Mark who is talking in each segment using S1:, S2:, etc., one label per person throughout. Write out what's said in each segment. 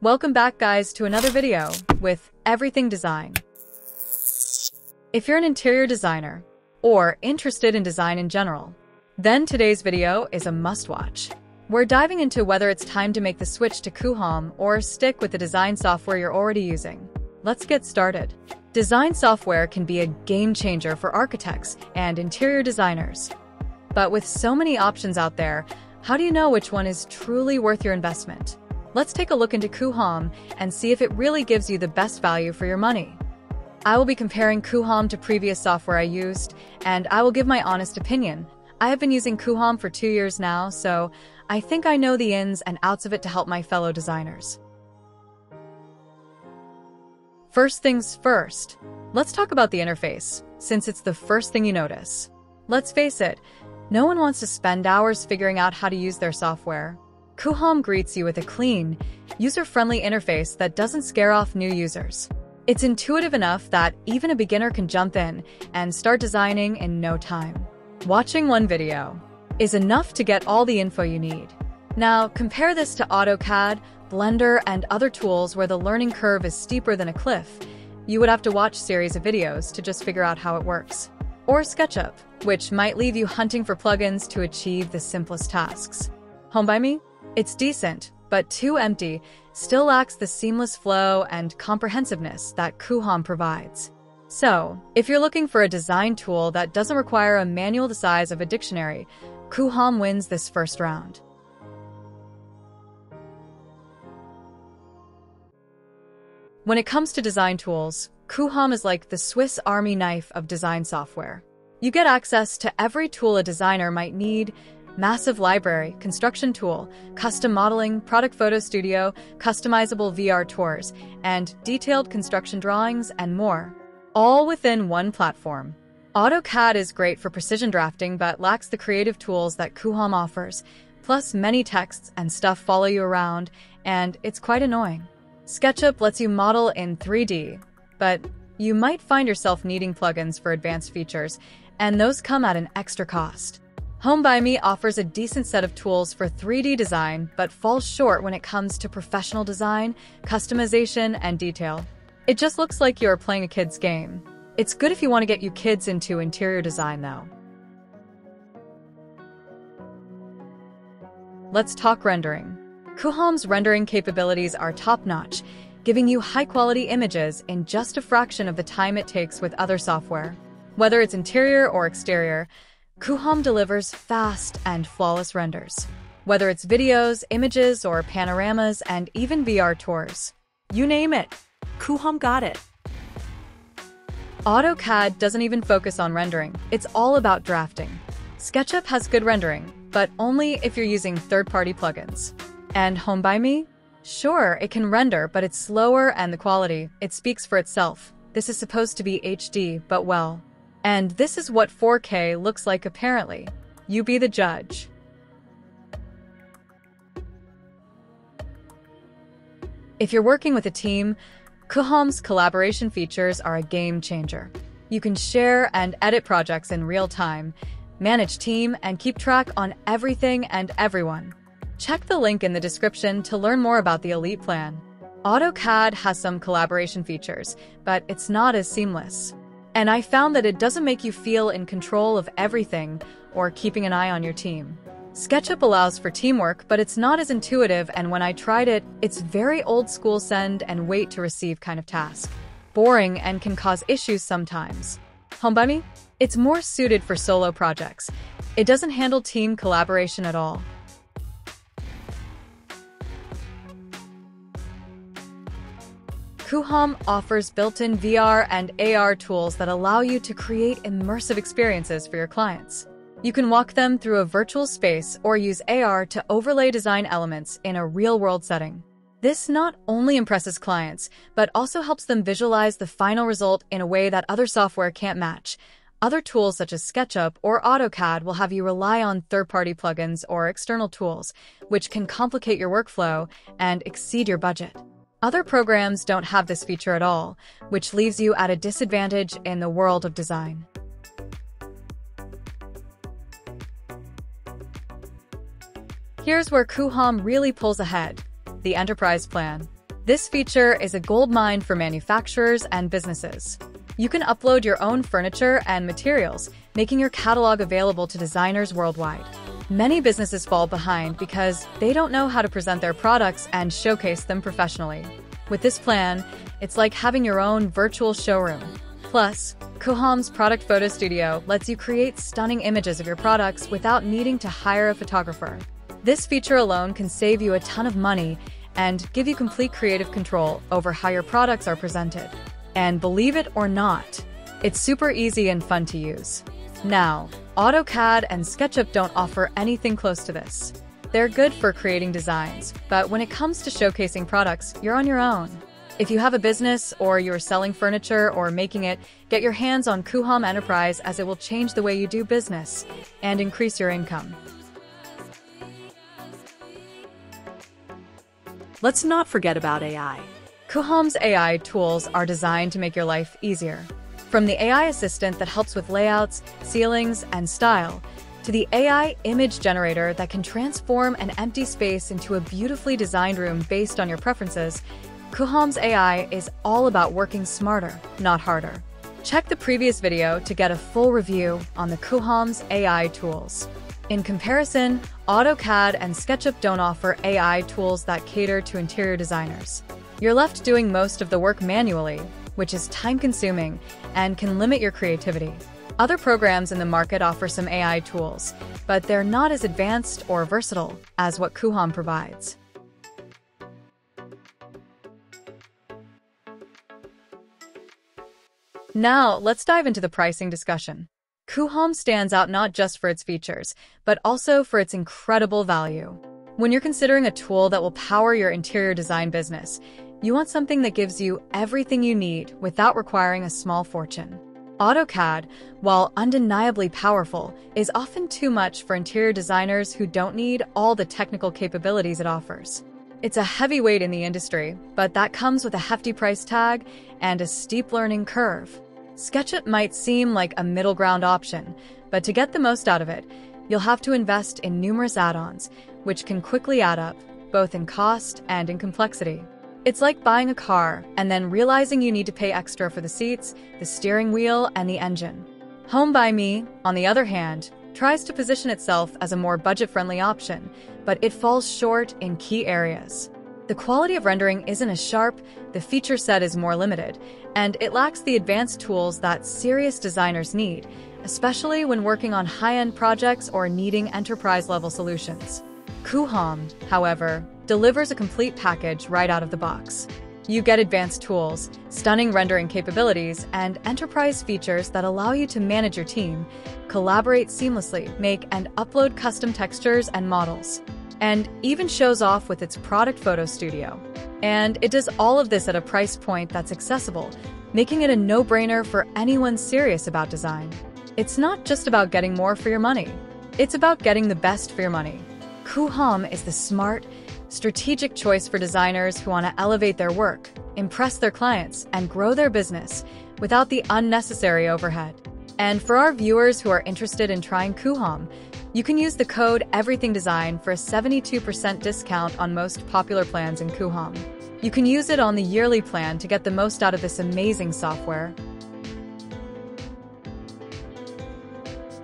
S1: Welcome back guys to another video with Everything Design. If you're an interior designer or interested in design in general, then today's video is a must-watch. We're diving into whether it's time to make the switch to Coohom or stick with the design software you're already using. Let's get started. Design software can be a game changer for architects and interior designers. But with so many options out there, how do you know which one is truly worth your investment? Let's take a look into Coohom and see if it really gives you the best value for your money. I will be comparing Coohom to previous software I used, and I will give my honest opinion. I have been using Coohom for two years now, so I think I know the ins and outs of it to help my fellow designers. First things first, let's talk about the interface, since it's the first thing you notice. Let's face it, no one wants to spend hours figuring out how to use their software. Coohom greets you with a clean, user-friendly interface that doesn't scare off new users. It's intuitive enough that even a beginner can jump in and start designing in no time. Watching one video is enough to get all the info you need. Now, compare this to AutoCAD, Blender, and other tools where the learning curve is steeper than a cliff. You would have to watch series of videos to just figure out how it works. Or SketchUp, which might leave you hunting for plugins to achieve the simplest tasks. Home by me? It's decent, but too empty, still lacks the seamless flow and comprehensiveness that Coohom provides. So, if you're looking for a design tool that doesn't require a manual the size of a dictionary, Coohom wins this first round. When it comes to design tools, Coohom is like the Swiss army knife of design software. You get access to every tool a designer might need, massive library, construction tool, custom modeling, product photo studio, customizable VR tours, and detailed construction drawings and more, all within one platform. AutoCAD is great for precision drafting but lacks the creative tools that Coohom offers, plus many texts and stuff follow you around, and it's quite annoying. SketchUp lets you model in 3D, but you might find yourself needing plugins for advanced features, and those come at an extra cost. Home by Me offers a decent set of tools for 3D design, but falls short when it comes to professional design, customization, and detail. It just looks like you're playing a kid's game. It's good if you want to get you kids into interior design, though. Let's talk rendering. Coohom's rendering capabilities are top-notch, giving you high-quality images in just a fraction of the time it takes with other software. Whether it's interior or exterior, Coohom delivers fast and flawless renders. Whether it's videos, images, or panoramas, and even VR tours. You name it, Coohom got it. AutoCAD doesn't even focus on rendering, it's all about drafting. SketchUp has good rendering, but only if you're using third-party plugins. And Home by Me? Sure, it can render, but it's slower and the quality, it speaks for itself. This is supposed to be HD, but well, and this is what 4K looks like apparently. You be the judge. If you're working with a team, Coohom's collaboration features are a game changer. You can share and edit projects in real time, manage team, and keep track on everything and everyone. Check the link in the description to learn more about the Elite Plan. AutoCAD has some collaboration features, but it's not as seamless. And I found that it doesn't make you feel in control of everything or keeping an eye on your team. SketchUp allows for teamwork, but it's not as intuitive, and when I tried it, it's very old school send and wait to receive kind of task. Boring and can cause issues sometimes. Home by? It's more suited for solo projects. It doesn't handle team collaboration at all. Coohom offers built-in VR and AR tools that allow you to create immersive experiences for your clients. You can walk them through a virtual space or use AR to overlay design elements in a real-world setting. This not only impresses clients, but also helps them visualize the final result in a way that other software can't match. Other tools such as SketchUp or AutoCAD will have you rely on third-party plugins or external tools, which can complicate your workflow and exceed your budget. Other programs don't have this feature at all, which leaves you at a disadvantage in the world of design. Here's where Coohom really pulls ahead, the enterprise plan. This feature is a goldmine for manufacturers and businesses. You can upload your own furniture and materials, making your catalog available to designers worldwide. Many businesses fall behind because they don't know how to present their products and showcase them professionally. With this plan, it's like having your own virtual showroom. Plus, Coohom's product photo studio lets you create stunning images of your products without needing to hire a photographer. This feature alone can save you a ton of money and give you complete creative control over how your products are presented. And believe it or not, it's super easy and fun to use. Now, AutoCAD and SketchUp don't offer anything close to this. They're good for creating designs, but when it comes to showcasing products, you're on your own. If you have a business or you're selling furniture or making it, get your hands on Coohom Enterprise as it will change the way you do business and increase your income. Let's not forget about AI. Coohom's AI tools are designed to make your life easier. From the AI assistant that helps with layouts, ceilings, and style, to the AI image generator that can transform an empty space into a beautifully designed room based on your preferences, Coohom's AI is all about working smarter, not harder. Check the previous video to get a full review on the Coohom's AI tools. In comparison, AutoCAD and SketchUp don't offer AI tools that cater to interior designers. You're left doing most of the work manually, which is time-consuming and can limit your creativity. Other programs in the market offer some AI tools, but they're not as advanced or versatile as what Coohom provides. Now, let's dive into the pricing discussion. Coohom stands out not just for its features, but also for its incredible value. When you're considering a tool that will power your interior design business, you want something that gives you everything you need without requiring a small fortune. AutoCAD, while undeniably powerful, is often too much for interior designers who don't need all the technical capabilities it offers. It's a heavyweight in the industry, but that comes with a hefty price tag and a steep learning curve. SketchUp might seem like a middle ground option, but to get the most out of it, you'll have to invest in numerous add-ons, which can quickly add up, both in cost and in complexity. It's like buying a car and then realizing you need to pay extra for the seats, the steering wheel, and the engine. Home by Me, on the other hand, tries to position itself as a more budget-friendly option, but it falls short in key areas. The quality of rendering isn't as sharp, the feature set is more limited, and it lacks the advanced tools that serious designers need, especially when working on high-end projects or needing enterprise-level solutions. Coohom, however, delivers a complete package right out of the box. You get advanced tools, stunning rendering capabilities, and enterprise features that allow you to manage your team, collaborate seamlessly, make and upload custom textures and models, and even shows off with its product photo studio. And it does all of this at a price point that's accessible, making it a no-brainer for anyone serious about design. It's not just about getting more for your money. It's about getting the best for your money. Coohom is the smart, strategic choice for designers who want to elevate their work, impress their clients, and grow their business without the unnecessary overhead. And for our viewers who are interested in trying Coohom, you can use the code EverythingDesign for a 72% discount on most popular plans in Coohom. You can use it on the yearly plan to get the most out of this amazing software.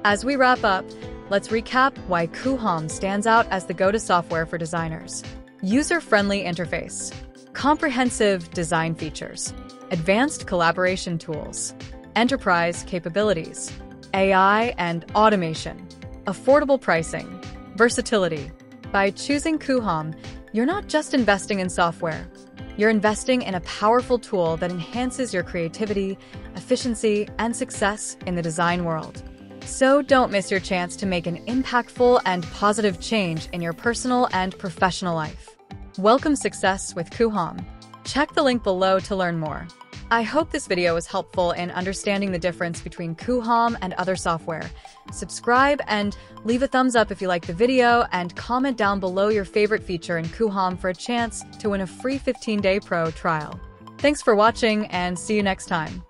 S1: As we wrap up, let's recap why Coohom stands out as the go-to software for designers. User-friendly interface, comprehensive design features, advanced collaboration tools, enterprise capabilities, AI and automation, affordable pricing, versatility. By choosing Coohom, you're not just investing in software, you're investing in a powerful tool that enhances your creativity, efficiency, and success in the design world. So don't miss your chance to make an impactful and positive change in your personal and professional life. Welcome success with Coohom. Check the link below to learn more. I hope this video was helpful in understanding the difference between Coohom and other software. Subscribe and leave a thumbs up if you like the video and comment down below your favorite feature in Coohom for a chance to win a free 15-day pro trial. Thanks for watching and see you next time.